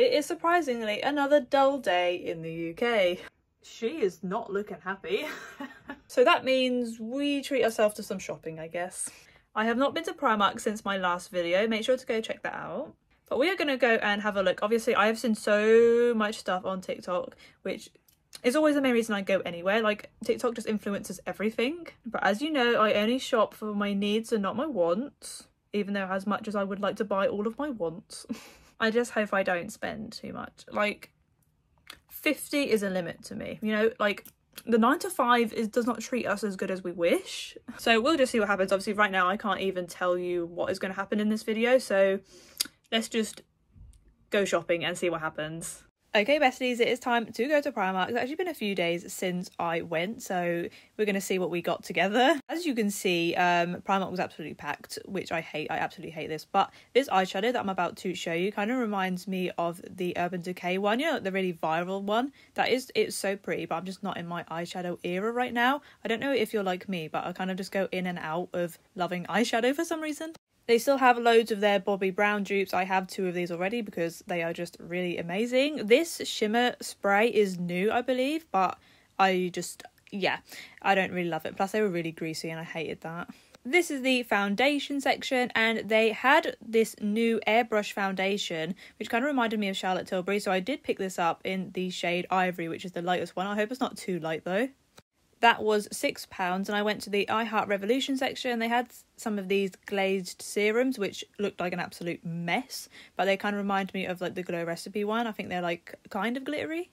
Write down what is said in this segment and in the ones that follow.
It is surprisingly another dull day in the UK. She is not looking happy. so that means we treat ourselves to some shopping, I guess. I have not been to Primark since my last video. Make sure to go check that out. But we are going to go and have a look. Obviously, I have seen so much stuff on TikTok, which is always the main reason I go anywhere. Like, TikTok just influences everything. But as you know, I only shop for my needs and not my wants. Even though as much as I would like to buy all of my wants. I just hope I don't spend too much. Like, 50 is a limit to me. You know, like the nine to five is does not treat us as good as we wish. So we'll just see what happens. Obviously right now I can't even tell you what is going to happen in this video. So let's just go shopping and see what happens. Okay, besties, it is time to go to Primark. It's actually been a few days since I went, so we're going to see what we got together. As you can see, um, Primark was absolutely packed, which I hate. I absolutely hate this. But this eyeshadow that I'm about to show you kind of reminds me of the Urban Decay one, you know, the really viral one. That is, it's so pretty, but I'm just not in my eyeshadow era right now. I don't know if you're like me, but I kind of just go in and out of loving eyeshadow for some reason. They still have loads of their Bobbi Brown dupes. I have two of these already because they are just really amazing. This shimmer spray is new, I believe, but I just, yeah, I don't really love it. Plus, they were really greasy and I hated that. This is the foundation section, and they had this new airbrush foundation, which kind of reminded me of Charlotte Tilbury. So I did pick this up in the shade Ivory, which is the lightest one. I hope it's not too light though that was six pounds and i went to the i heart revolution section and they had some of these glazed serums which looked like an absolute mess but they kind of remind me of like the glow recipe one i think they're like kind of glittery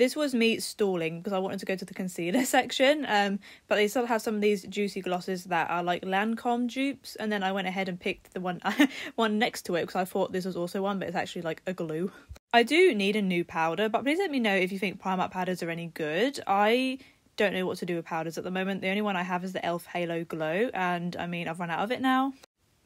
this was me stalling because I wanted to go to the concealer section, um, but they still have some of these juicy glosses that are like Lancome dupes, and then I went ahead and picked the one one next to it because I thought this was also one, but it's actually like a glue. I do need a new powder, but please let me know if you think Primark powders are any good. I don't know what to do with powders at the moment. The only one I have is the e.l.f. Halo Glow, and I mean, I've run out of it now.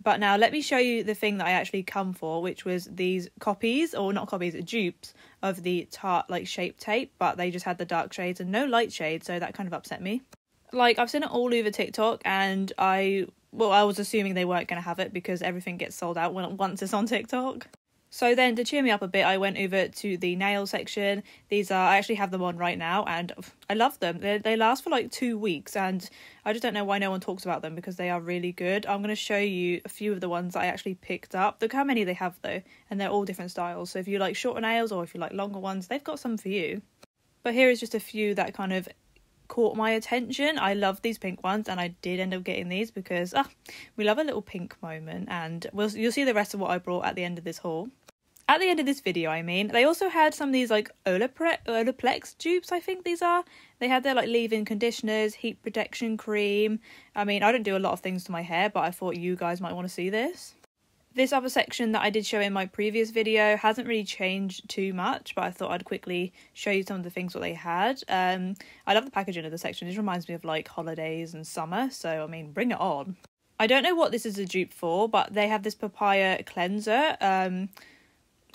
But now let me show you the thing that I actually come for, which was these copies, or not copies, dupes of the Tarte like shape tape, but they just had the dark shades and no light shades, so that kind of upset me. Like I've seen it all over TikTok, and I well, I was assuming they weren't going to have it because everything gets sold out when once it's on TikTok. So then to cheer me up a bit, I went over to the nail section. These are, I actually have them on right now and I love them. They, they last for like two weeks and I just don't know why no one talks about them because they are really good. I'm going to show you a few of the ones I actually picked up. Look how many they have though and they're all different styles. So if you like shorter nails or if you like longer ones, they've got some for you. But here is just a few that kind of caught my attention. I love these pink ones, and I did end up getting these because ah, we love a little pink moment. And we'll you'll see the rest of what I brought at the end of this haul at the end of this video, I mean, they also had some of these like Olaplex dupes, I think these are. They had their like leave-in conditioners, heat protection cream. I mean, I don't do a lot of things to my hair, but I thought you guys might want to see this. This other section that I did show in my previous video hasn't really changed too much, but I thought I'd quickly show you some of the things that they had. Um, I love the packaging of the section. It reminds me of like holidays and summer, so I mean, bring it on. I don't know what this is a dupe for, but they have this papaya cleanser. Um,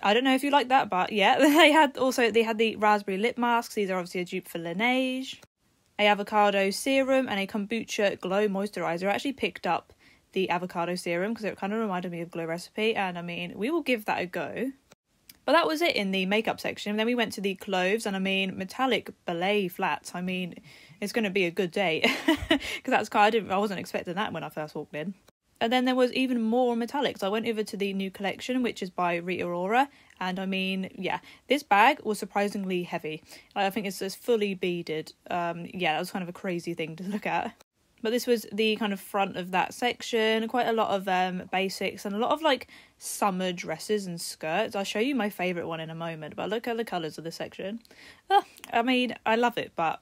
I don't know if you like that, but yeah, they had also they had the raspberry lip masks. These are obviously a dupe for Laneige. A avocado serum and a kombucha glow moisturizer. I actually picked up the avocado serum because it kind of reminded me of Glow Recipe, and I mean, we will give that a go. But that was it in the makeup section. Then we went to the clothes, and I mean, metallic ballet flats. I mean, it's going to be a good day because that's kind. Of, I wasn't expecting that when I first walked in. And then there was even more metallics. I went over to the new collection, which is by Rita Ora, and I mean, yeah, this bag was surprisingly heavy. I think it's just fully beaded. Um, yeah, that was kind of a crazy thing to look at. But this was the kind of front of that section. Quite a lot of um, basics and a lot of like summer dresses and skirts. I'll show you my favourite one in a moment. But look at the colours of this section. Oh, I mean, I love it, but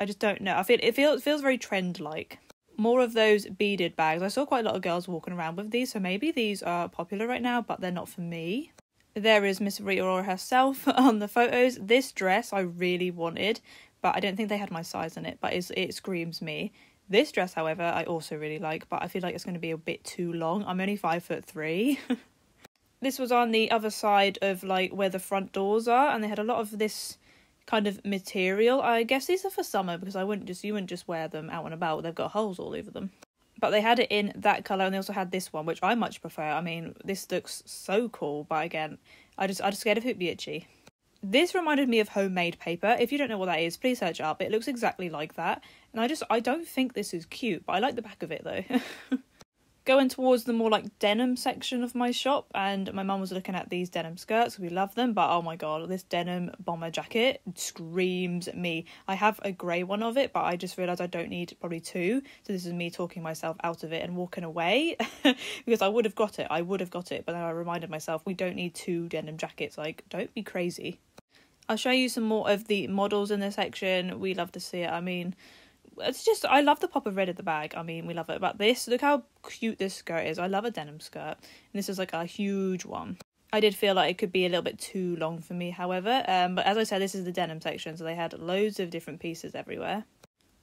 I just don't know. I feel it feels it feels very trend like more of those beaded bags. I saw quite a lot of girls walking around with these, so maybe these are popular right now, but they're not for me. There is Miss Rita Ora herself on the photos. This dress I really wanted, but I don't think they had my size in it, but it screams me. This dress, however, I also really like, but I feel like it's going to be a bit too long. I'm only five foot three. this was on the other side of like where the front doors are, and they had a lot of this kind of material. I guess these are for summer because I wouldn't just you wouldn't just wear them out and about. They've got holes all over them. But they had it in that colour and they also had this one, which I much prefer. I mean, this looks so cool, but again, I just I just scared of it be itchy. This reminded me of homemade paper. If you don't know what that is, please search up. It looks exactly like that. And I just I don't think this is cute, but I like the back of it though. going towards the more like denim section of my shop and my mum was looking at these denim skirts we love them but oh my god this denim bomber jacket screams at me. I have a grey one of it but i just realised i don't need probably two so this is me talking myself out of it and walking away because i would have got it i would have got it but then i reminded myself we don't need two denim jackets like don't be crazy. I'll show you some more of the models in this section we love to see it i mean it's just I love the pop of red at the bag. I mean, we love it. But this, look how cute this skirt is. I love a denim skirt, and this is like a huge one. I did feel like it could be a little bit too long for me, however. Um, but as I said, this is the denim section, so they had loads of different pieces everywhere.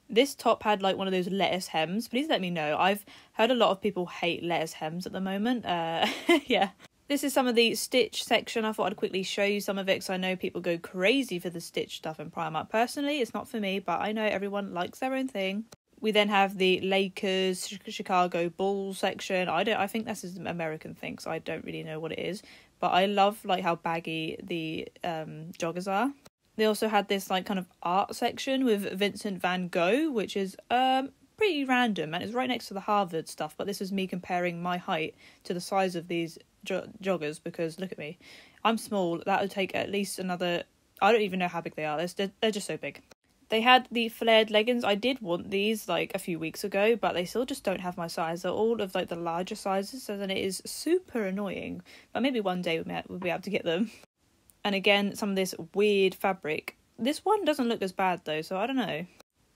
This top had like one of those lettuce hems. Please let me know. I've heard a lot of people hate lettuce hems at the moment. Uh, yeah, this is some of the Stitch section. I thought I'd quickly show you some of it because I know people go crazy for the Stitch stuff in Primark. Personally, it's not for me, but I know everyone likes their own thing. We then have the Lakers, Chicago Bulls section. I don't. I think this is an American thing, so I don't really know what it is. But I love like how baggy the um, joggers are. They also had this like kind of art section with Vincent Van Gogh, which is um pretty random and it's right next to the Harvard stuff. But this is me comparing my height to the size of these jo- joggers because look at me, I'm small. That would take at least another. I don't even know how big they are. They're they're just so big. They had the flared leggings. I did want these like a few weeks ago, but they still just don't have my size. They're all of like the larger sizes, so then it is super annoying. But maybe one day we'll, we'll be able to get them. And again, some of this weird fabric. This one doesn't look as bad though, so I don't know.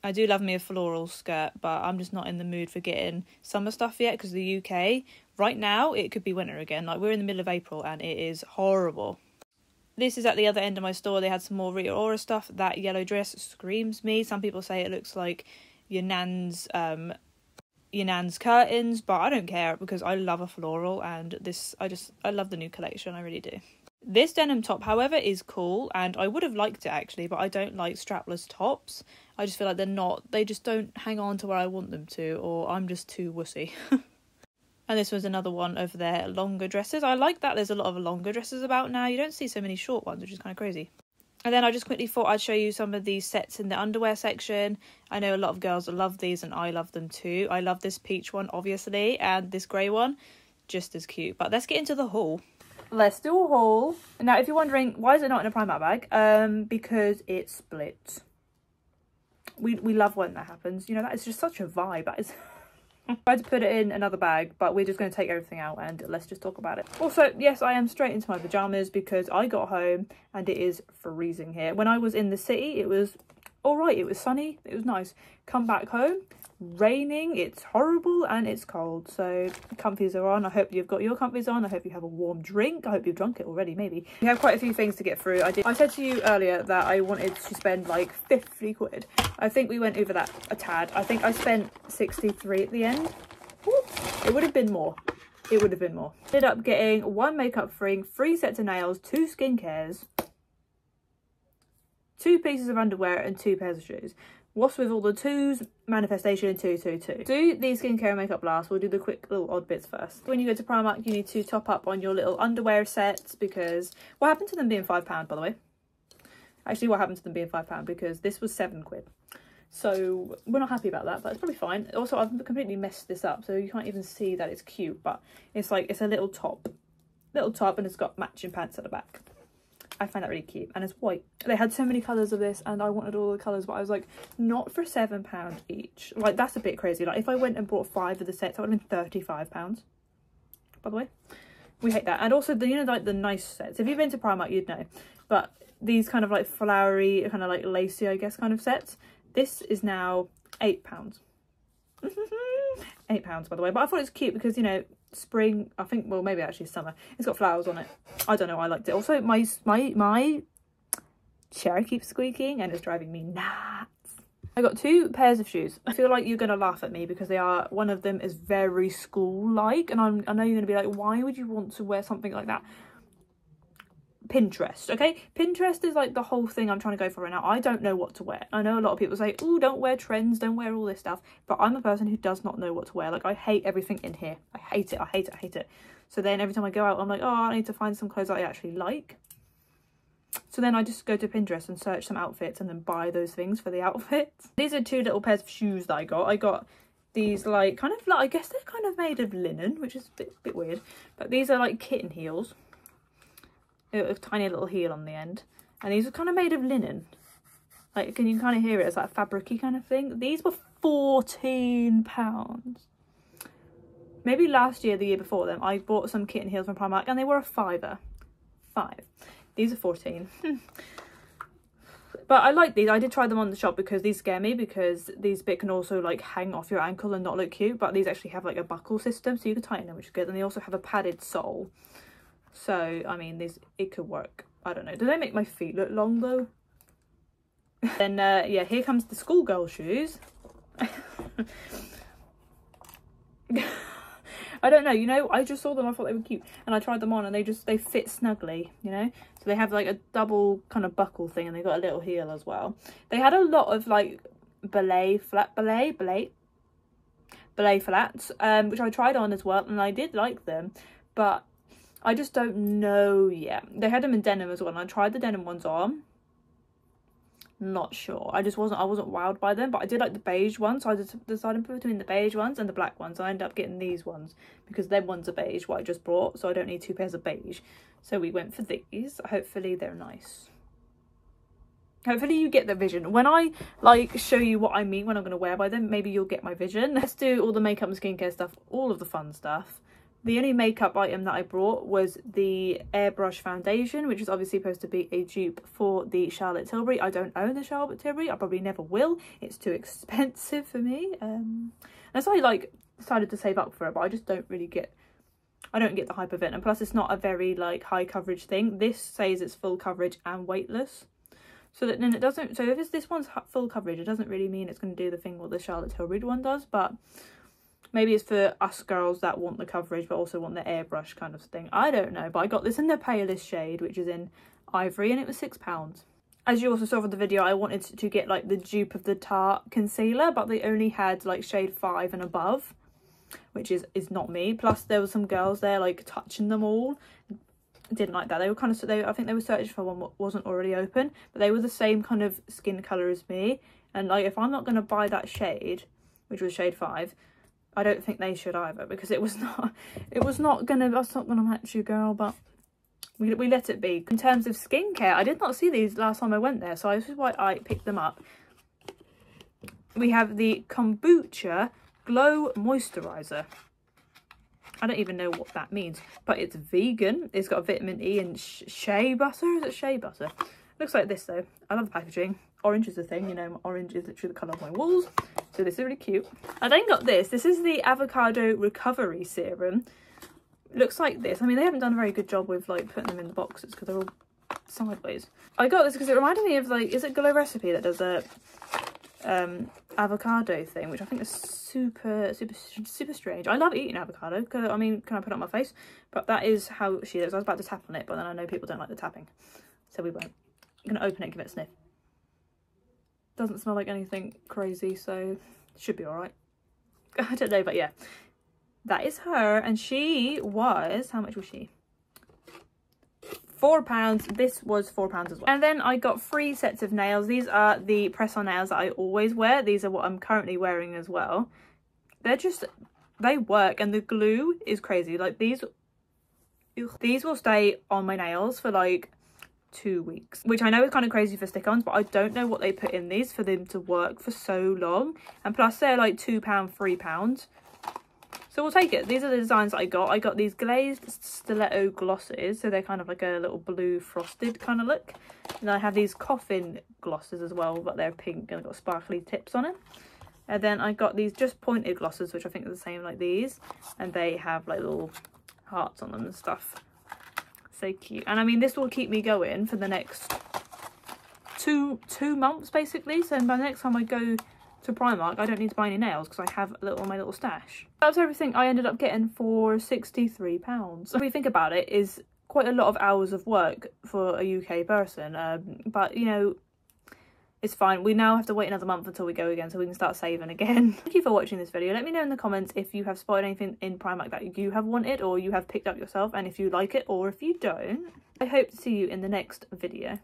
I do love me a floral skirt, but I'm just not in the mood for getting summer stuff yet because the UK right now it could be winter again. Like we're in the middle of April and it is horrible. This is at the other end of my store. They had some more Rita Ora stuff. That yellow dress screams me. Some people say it looks like your nan's um your nan's curtains, but I don't care because I love a floral and this I just I love the new collection. I really do. This denim top, however, is cool and I would have liked it actually, but I don't like strapless tops. I just feel like they're not, they just don't hang on to where I want them to, or I'm just too wussy. and this was another one of their longer dresses. I like that there's a lot of longer dresses about now. You don't see so many short ones, which is kind of crazy. And then I just quickly thought I'd show you some of these sets in the underwear section. I know a lot of girls love these and I love them too. I love this peach one, obviously, and this grey one, just as cute. But let's get into the haul let's do a haul. Now, if you're wondering, why is it not in a Primark bag? Um, because it's split. We, we love when that happens. You know, that is just such a vibe. That is... I had to put it in another bag, but we're just going to take everything out and let's just talk about it. Also, yes, I am straight into my pyjamas because I got home and it is freezing here. When I was in the city, it was all right. It was sunny. It was nice. Come back home raining, it's horrible and it's cold. So comfies are on. I hope you've got your comfies on. I hope you have a warm drink. I hope you've drunk it already, maybe. We have quite a few things to get through. I did. I said to you earlier that I wanted to spend like 50 quid. I think we went over that a tad. I think I spent 63 at the end. It would have been more. It would have been more. Ended up getting one makeup ring, three sets of nails, two skincares, two pieces of underwear and two pairs of shoes. What's with all the twos? Manifestation 222. Do these skincare and makeup last? We'll do the quick little odd bits first. When you go to Primark, you need to top up on your little underwear sets because what happened to them being £5, by the way? Actually, what happened to them being £5? Because this was 7 quid. So we're not happy about that, but it's probably fine. Also, I've completely messed this up, so you can't even see that it's cute, but it's like, it's a little top. Little top and it's got matching pants at the back. I find that really cute and it's white. They had so many colours of this and I wanted all the colours but I was like not for seven pound each. Like that's a bit crazy. Like if I went and bought five of the sets that would have been 35 pounds. By the way, we hate that. And also the you know like the nice sets. If you've been to Primark you'd know. But these kind of like flowery kind of like lacy I guess kind of sets. This is now eight pounds. eight pounds by the way but I thought it was cute because you know spring i think well maybe actually summer it's got flowers on it i don't know i liked it also my my my chair keeps squeaking and it's driving me nuts I got two pairs of shoes. I feel like you're going to laugh at me because they are, one of them is very school-like and I'm, I know you're going to be like, why would you want to wear something like that? Pinterest, okay? Pinterest is like the whole thing I'm trying to go for right now. I don't know what to wear. I know a lot of people say, oh, don't wear trends, don't wear all this stuff. But I'm a person who does not know what to wear. Like, I hate everything in here. I hate it, I hate it, I hate it. So then every time I go out, I'm like, oh, I need to find some clothes that I actually like. So then I just go to Pinterest and search some outfits and then buy those things for the outfits. These are two little pairs of shoes that I got. I got these like kind of like I guess they're kind of made of linen, which is a bit, bit weird. But these are like kitten heels. A, a tiny little heel on the end. And these were kind of made of linen. Like can you kind of hear it as that fabricy kind of thing? These were fourteen pounds. Maybe last year, the year before them, I bought some kitten heels from Primark and they were a fiver. Five. These are 14. but I like these. I did try them on the shop because these scare me because these bit can also like hang off your ankle and not look cute. But these actually have like a buckle system so you can tighten them which is good. And they also have a padded sole. So, I mean, this it could work. I don't know. Do they make my feet look long though? then, uh, yeah, here comes the schoolgirl shoes. I don't know, you know, I just saw them, I thought they were cute, and I tried them on, and they just, they fit snugly, you know? So they have, like, a double kind of buckle thing, and they got a little heel as well. They had a lot of, like, ballet, flat ballet, ballet, ballet flats, um, which I tried on as well, and I did like them, but I just don't know yet. They had them in denim as well, and I tried the denim ones on, not sure. I just wasn't i wasn't wowed by them but i did like the beige ones so i just decided between the beige ones and the black ones. I ended up getting these ones because them ones are beige what i just brought so i don't need two pairs of beige. So we went for these. Hopefully they're nice. Hopefully you get the vision. When i like show you what i mean when i'm going to wear by them maybe you'll get my vision. Let's do all the makeup and skincare stuff all of the fun stuff the only makeup item that I brought was the airbrush foundation, which is obviously supposed to be a dupe for the Charlotte Tilbury. I don't own the Charlotte Tilbury. I probably never will. It's too expensive for me. Um, and so I like decided to save up for it, but I just don't really get I don't get the hype of it. And plus it's not a very like high coverage thing. This says it's full coverage and weightless. So that then it doesn't, so if it's, this one's full coverage, it doesn't really mean it's going to do the thing what the Charlotte Tilbury one does, but Maybe it's for us girls that want the coverage but also want the airbrush kind of thing. I don't know, but I got this in the palest shade, which is in ivory, and it was £6. As you also saw from the video, I wanted to get like the dupe of the Tarte concealer, but they only had like shade 5 and above, which is, is not me. Plus there were some girls there like touching them all. Didn't like that. They were kind of, they, I think they were searching for one that wasn't already open, but they were the same kind of skin colour as me. And like if I'm not going to buy that shade, which was shade 5, I don't think they should either because it was not it was not gonna that's not gonna match you girl but we, we let it be. In terms of skincare, I did not see these last time I went there so this is why I picked them up. We have the Kombucha Glow Moisturiser. I don't even know what that means, but it's vegan. It's got vitamin E and sh shea butter. Is it shea butter? Looks like this though. I love the packaging. Orange is the thing, you know, orange is literally the colour of my walls. So this is really cute. I then got this. This is the Avocado Recovery Serum. Looks like this. I mean, they haven't done a very good job with like putting them in the boxes because they're all sideways. I got this because it reminded me of like, is it Glow Recipe that does a um, avocado thing, which I think is super, super, super strange. I love eating avocado because, I mean, can I put it on my face? But that is how she looks. I was about to tap on it, but then I know people don't like the tapping. So we won't. I'm going to open it give it a sniff. Doesn't smell like anything crazy, so should be alright. I don't know, but yeah. That is her, and she was, how much was she? four pounds this was four pounds as well and then i got three sets of nails these are the press on nails that i always wear these are what i'm currently wearing as well they're just they work and the glue is crazy like these these will stay on my nails for like two weeks which i know is kind of crazy for stick-ons but i don't know what they put in these for them to work for so long. And plus they're like two pound three pounds so we'll take it. These are the designs i got. I got these glazed stiletto glosses so they're kind of like a little blue frosted kind of look. And i have these coffin glosses as well but they're pink and got sparkly tips on it and then i got these just pointed glosses which i think are the same like these. And they have like little hearts on them and stuff so cute. And i mean this will keep me going for the next two two months basically. So by the next time i go to primark i don't need to buy any nails because i have a little my little stash. That's everything i ended up getting for 63 pounds. If you think about it is quite a lot of hours of work for a UK person. Um, but you know, it's fine. We now have to wait another month until we go again so we can start saving again. Thank you for watching this video. Let me know in the comments if you have spotted anything in Primark that you have wanted or you have picked up yourself and if you like it or if you don't. I hope to see you in the next video.